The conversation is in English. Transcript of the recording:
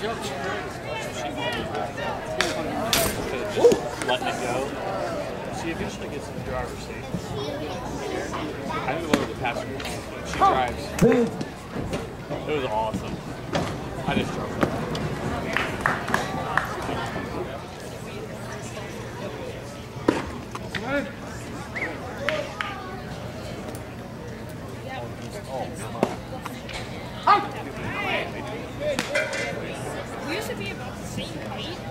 Letting it go. She eventually gets in the driver's seat. I'm the one with the passenger. She drives. It was awesome. I just drove her. Oh, my. 可以。